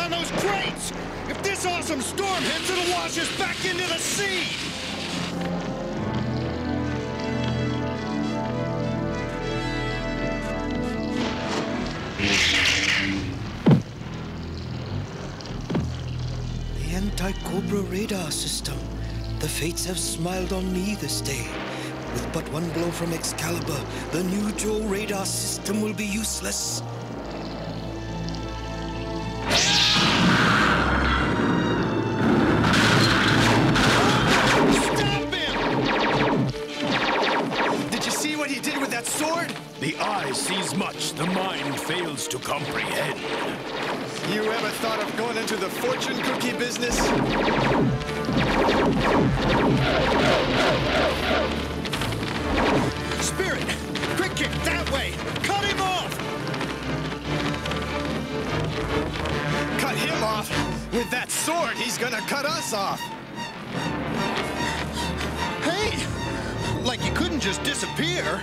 on those crates! If this awesome storm hits, it'll wash us back into the sea! The anti-Cobra radar system. The fates have smiled on me this day. With but one blow from Excalibur, the new Joe radar system will be useless. That sword? The eye sees much, the mind fails to comprehend. You ever thought of going into the fortune cookie business? Spirit! Quick kick, that way! Cut him off! Cut him off? With that sword, he's gonna cut us off. Hey! Like you couldn't just disappear.